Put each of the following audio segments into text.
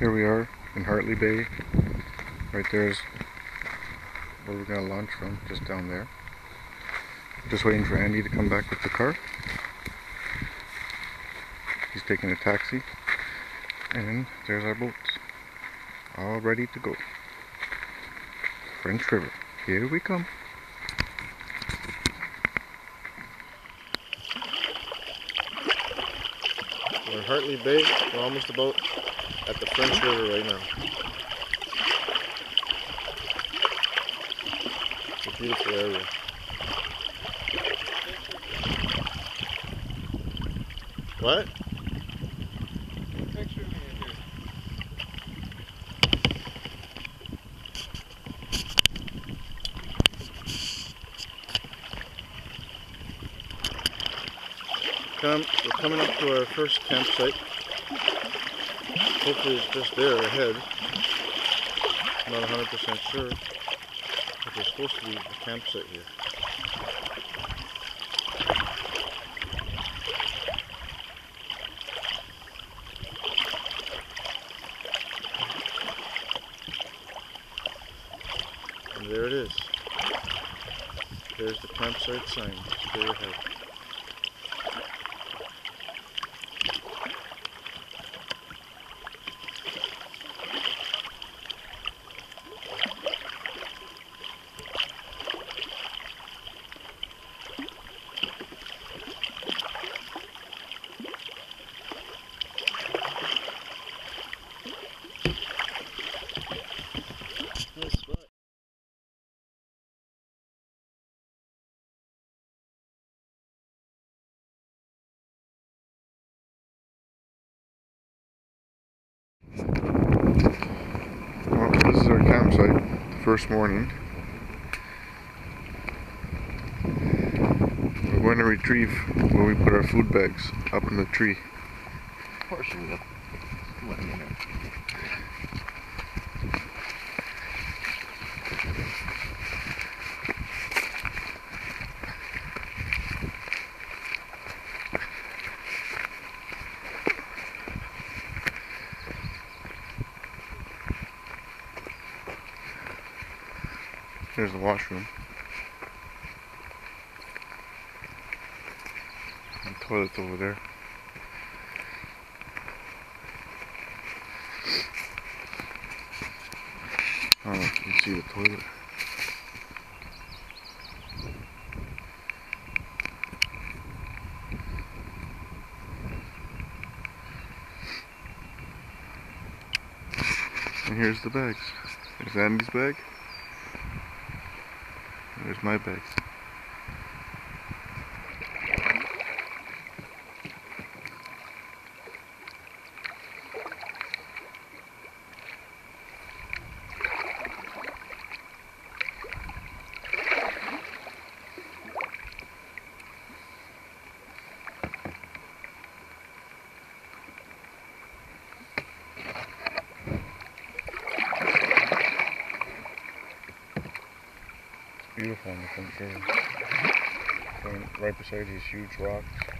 Here we are in Hartley Bay. Right there's where we're gonna launch from, just down there. Just waiting for Andy to come back with the car. He's taking a taxi. And there's our boats. All ready to go. French River. Here we come. We're in Hartley Bay. We're almost about at the French River right now. It's a beautiful area. What? Come, we're coming up to our first campsite. Hopefully it's just there ahead. Not 100% sure. But there's supposed to be a campsite here. And there it is. There's the campsite sign, straight ahead. Nice spot. Well, this is our campsite, the first morning. We're going to retrieve where we put our food bags up in the tree. Of course you will. There's the washroom. And toilet's over there. I don't know if you can see the toilet. And here's the bags. There's Andy's bag. There's my bag. Beautiful on the front. Going right beside these huge rocks.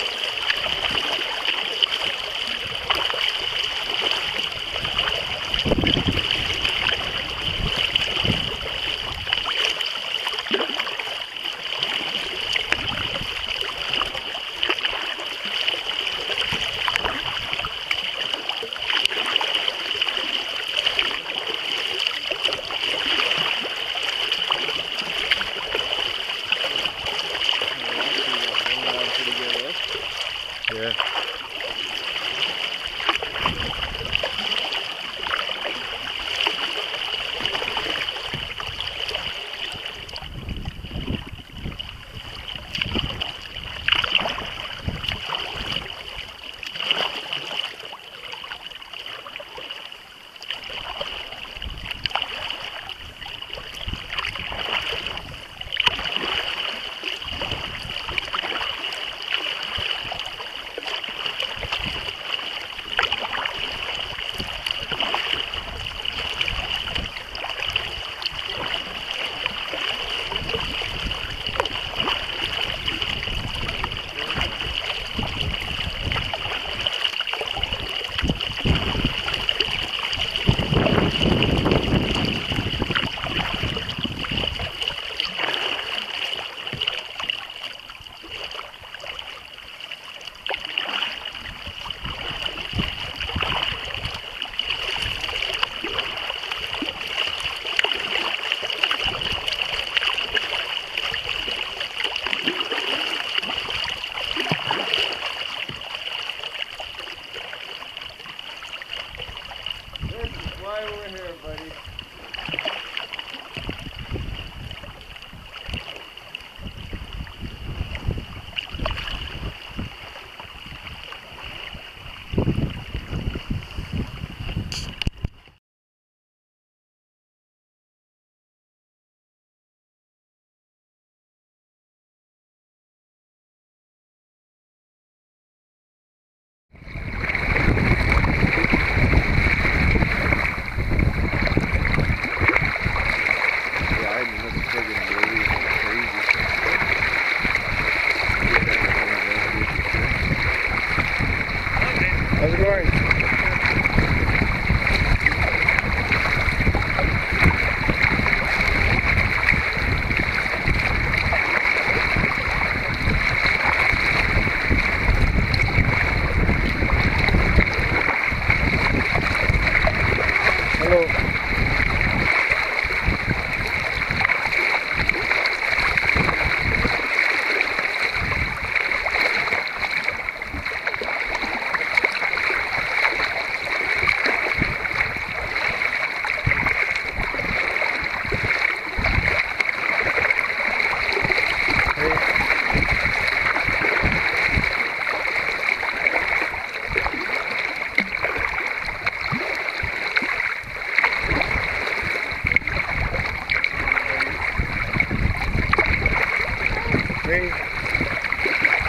Hey,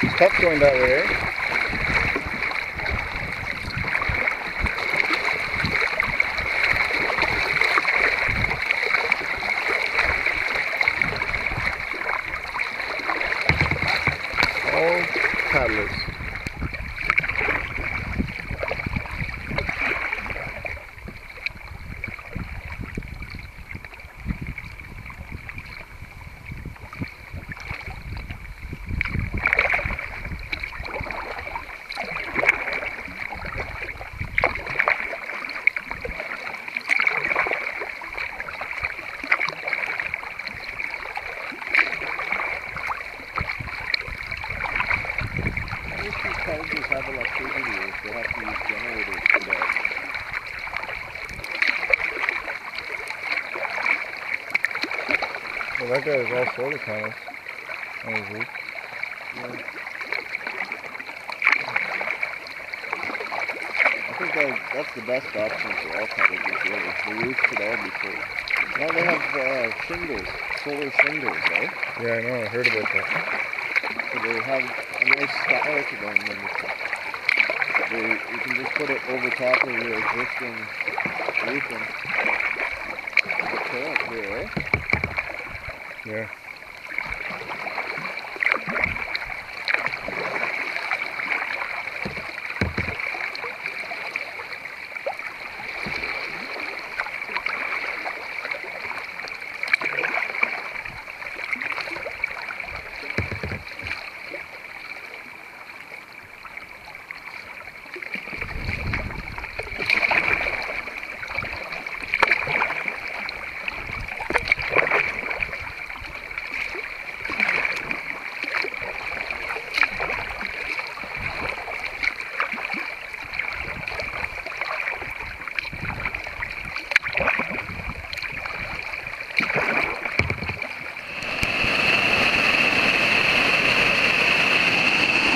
it's tough going that way, eh? That guy all solar panels on his roof. I think that, that's the best option for all cottages, really. The roof should all be full. Now they have uh, shingles, solar shingles, right? Yeah, I know. I heard about that. So they have a nice style to them, and they, you can just put it over top of your existing roofing. Okay, here, eh? Yeah.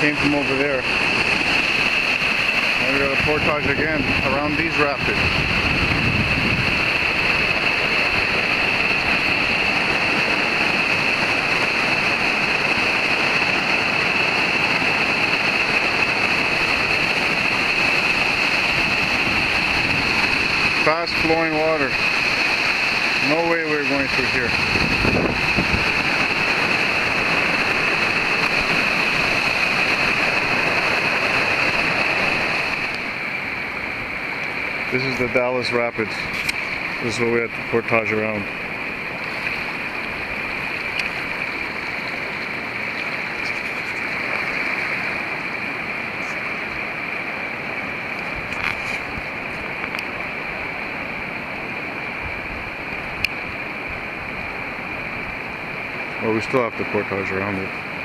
Came from over there. Again around these rapids. Fast flowing water. No way we're going through here. This is the Dalles Rapids. This is what we had to portage around. Well, we still have to portage around it.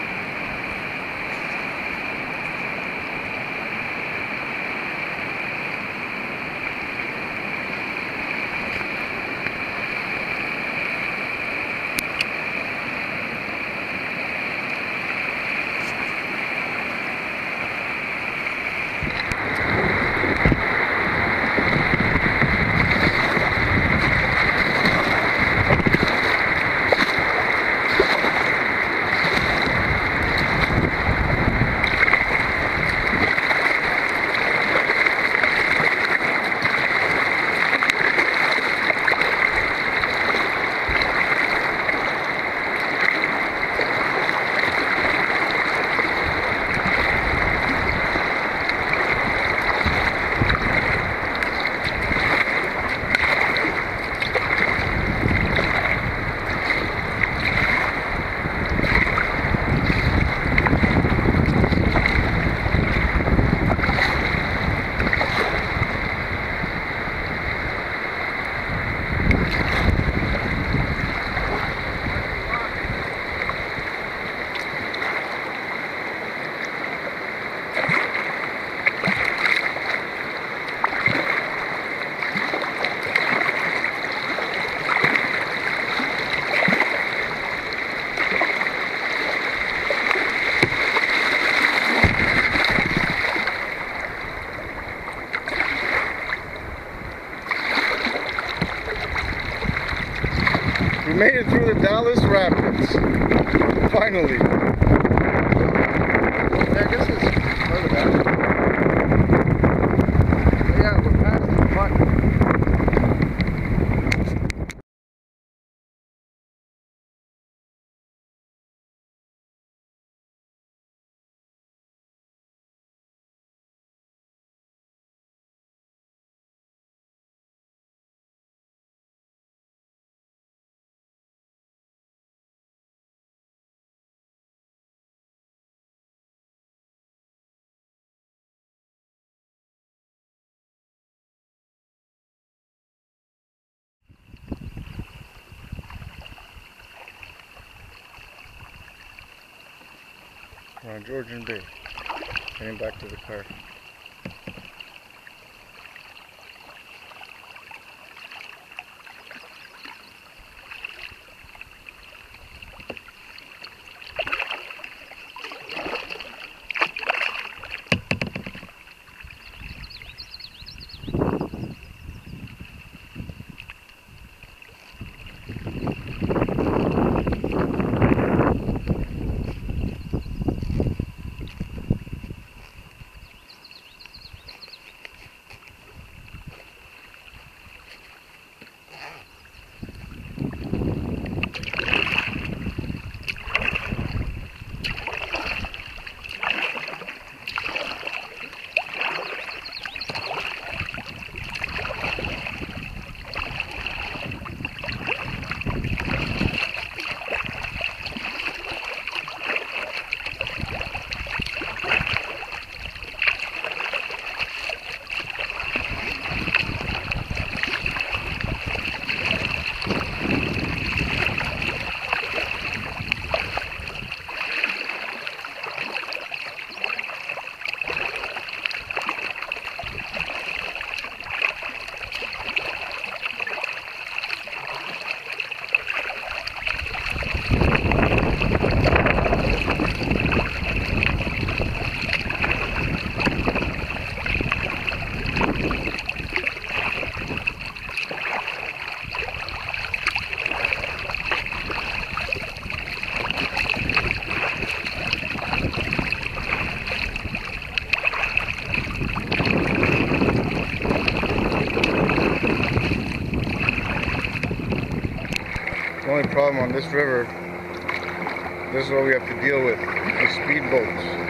Finally. Yeah, on Georgian Bay. Heading back to the car. problem on this river, this is what we have to deal with, the speedboats.